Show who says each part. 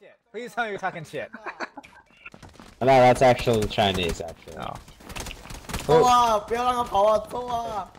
Speaker 1: shit. Please tell me you're talking shit.
Speaker 2: No, that's actually Chinese, actually. Oh.
Speaker 1: No.
Speaker 3: 偷啊！不要让他跑啊！偷啊！